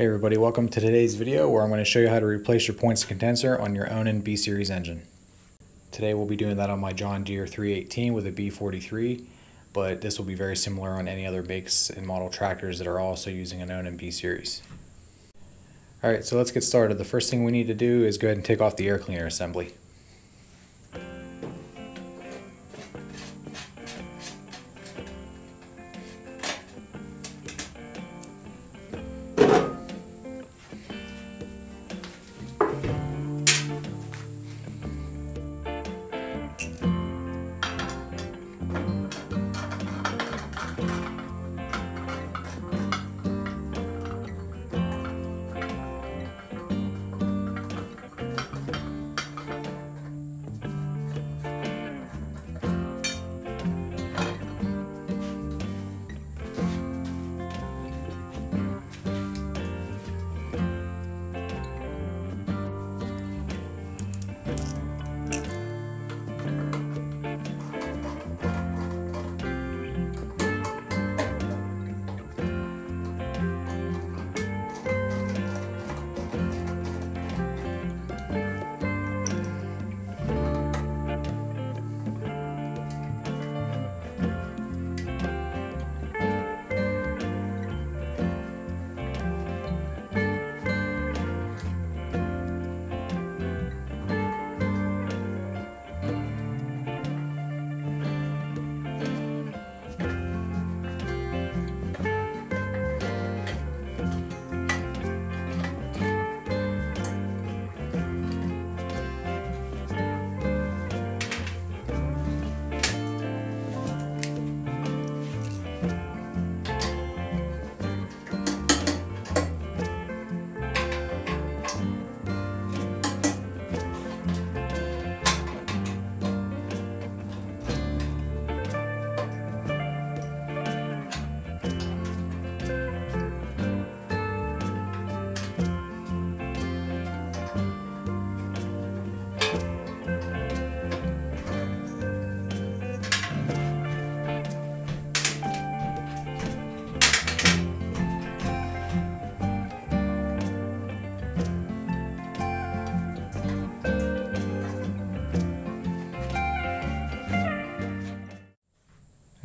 Hey everybody, welcome to today's video where I'm going to show you how to replace your points condenser on your Onan B-Series engine. Today we'll be doing that on my John Deere 318 with a B43, but this will be very similar on any other makes and model tractors that are also using an Onan B-Series. Alright, so let's get started. The first thing we need to do is go ahead and take off the air cleaner assembly.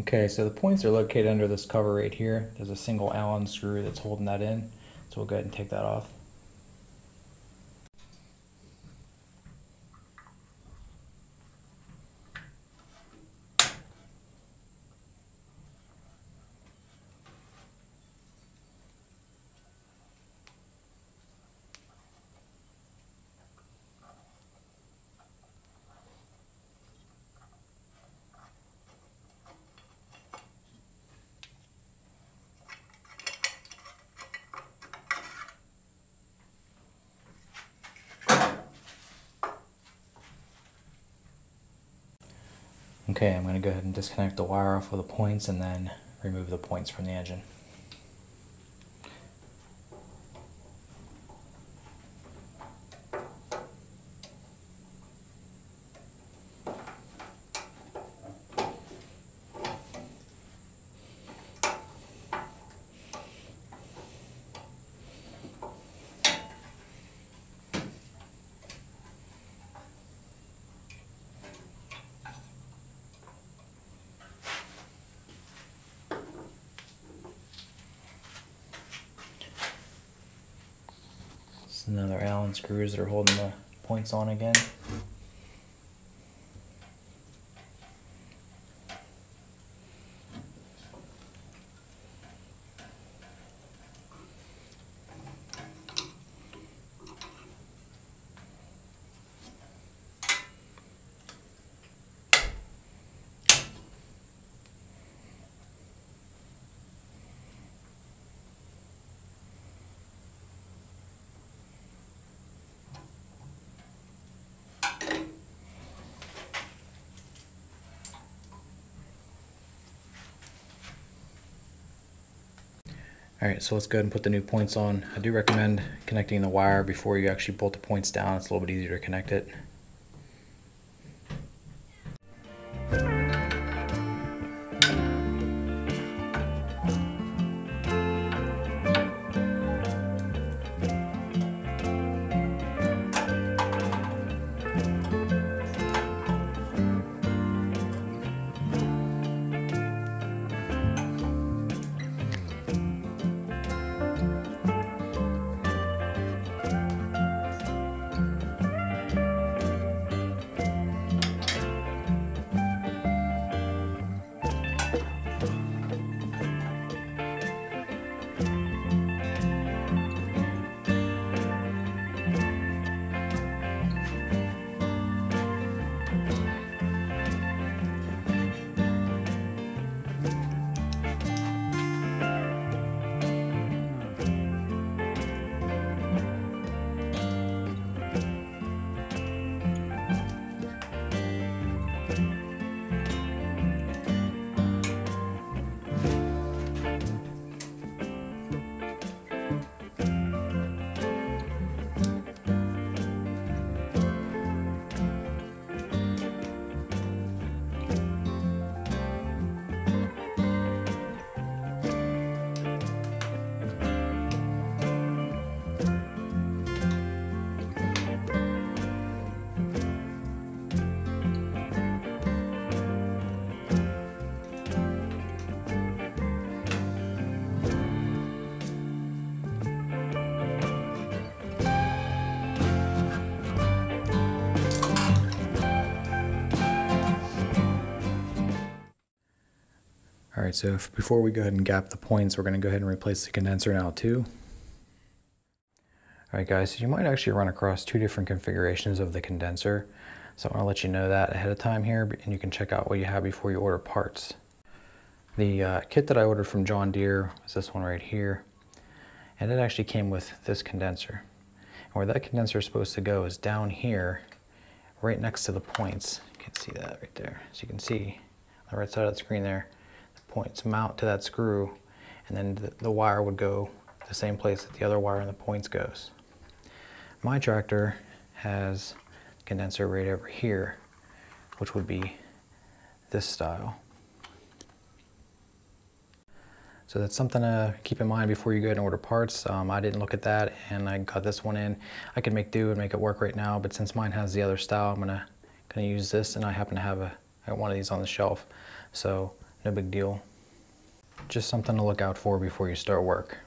Okay, so the points are located under this cover right here. There's a single Allen screw that's holding that in. So we'll go ahead and take that off. Okay, I'm going to go ahead and disconnect the wire off of the points and then remove the points from the engine. Another Allen screws that are holding the points on again. Alright, so let's go ahead and put the new points on. I do recommend connecting the wire before you actually bolt the points down. It's a little bit easier to connect it. All right, so if, before we go ahead and gap the points, we're going to go ahead and replace the condenser now too. All right guys, so you might actually run across two different configurations of the condenser. So I want to let you know that ahead of time here, and you can check out what you have before you order parts. The uh, kit that I ordered from John Deere is this one right here, and it actually came with this condenser. And where that condenser is supposed to go is down here, right next to the points. You can see that right there. So you can see on the right side of the screen there, the points mount to that screw, and then the, the wire would go the same place that the other wire in the points goes. My tractor has condenser right over here, which would be this style. So that's something to keep in mind before you go and order parts. Um, I didn't look at that and I got this one in. I could make do and make it work right now, but since mine has the other style, I'm gonna, gonna use this and I happen to have a, one of these on the shelf. So no big deal. Just something to look out for before you start work.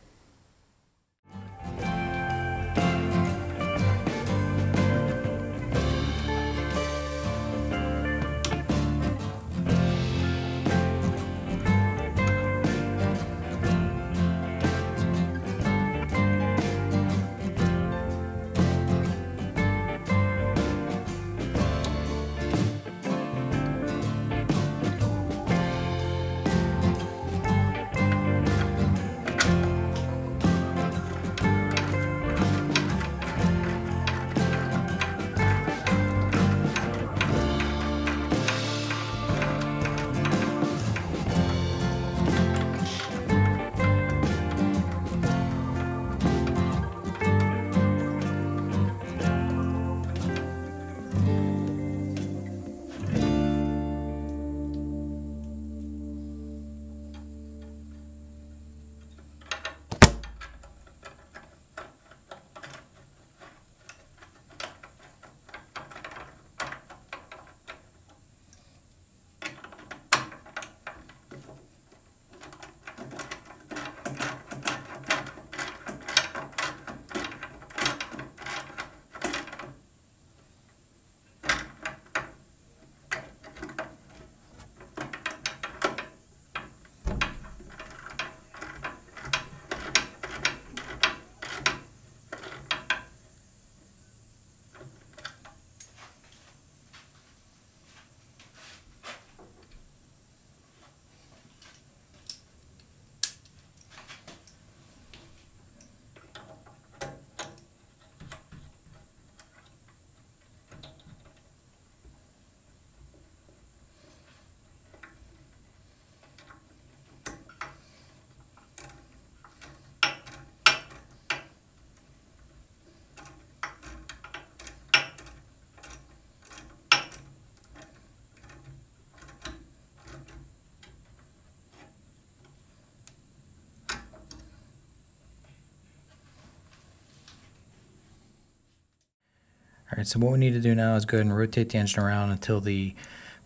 All right, so what we need to do now is go ahead and rotate the engine around until the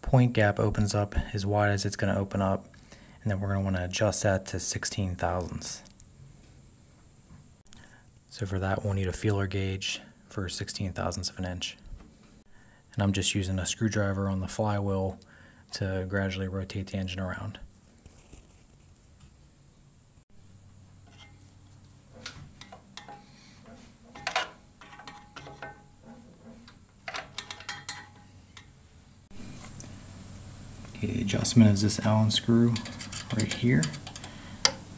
point gap opens up as wide as it's going to open up. And then we're going to want to adjust that to 16 thousandths. So for that, we'll need a feeler gauge for 16 thousandths of an inch. And I'm just using a screwdriver on the flywheel to gradually rotate the engine around. The adjustment is this Allen screw right here.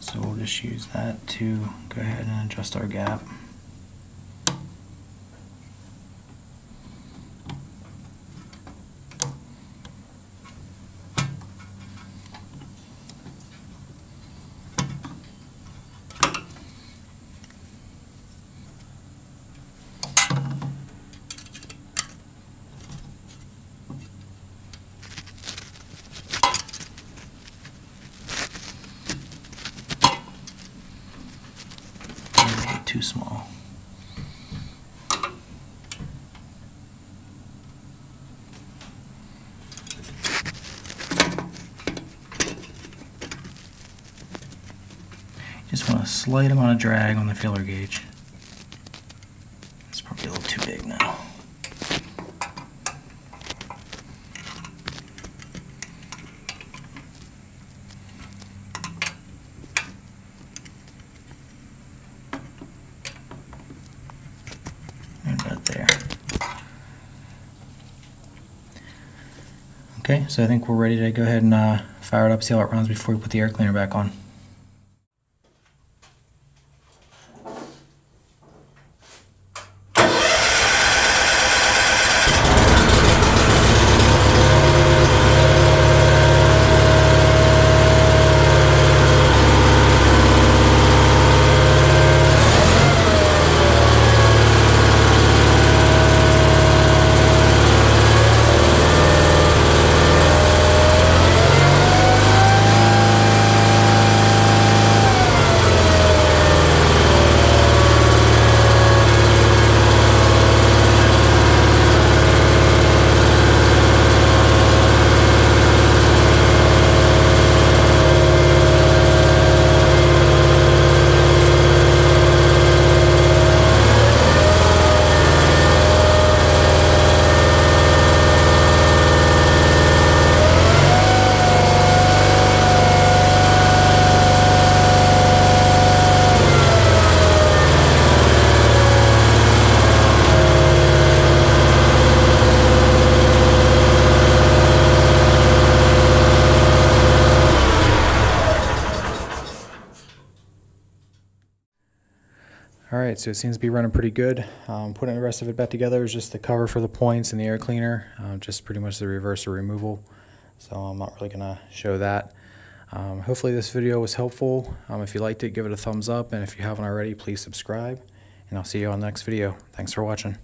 So we'll just use that to go ahead and adjust our gap. too small. Just want a slight amount of drag on the filler gauge. It's probably a little too big now. Okay, so I think we're ready to go ahead and uh, fire it up, see how it runs before we put the air cleaner back on. All right, so it seems to be running pretty good. Um, putting the rest of it back together is just the cover for the points and the air cleaner, uh, just pretty much the reverse or removal. So I'm not really gonna show that. Um, hopefully this video was helpful. Um, if you liked it, give it a thumbs up. And if you haven't already, please subscribe. And I'll see you on the next video. Thanks for watching.